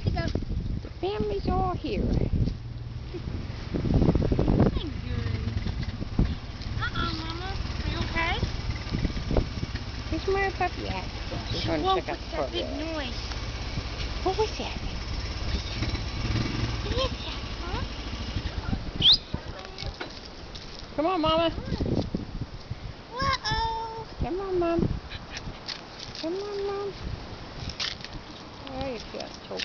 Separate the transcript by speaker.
Speaker 1: go.
Speaker 2: The uh, family's all here. Where's my puppy at. She's
Speaker 1: She
Speaker 2: going to check out
Speaker 1: with
Speaker 2: the
Speaker 1: that big noise.
Speaker 2: What was that?
Speaker 1: What is that, huh?
Speaker 2: Come on, Mama.
Speaker 1: Uh-oh.
Speaker 2: Come on, Mom. Come on, Mom. Oh, you feel so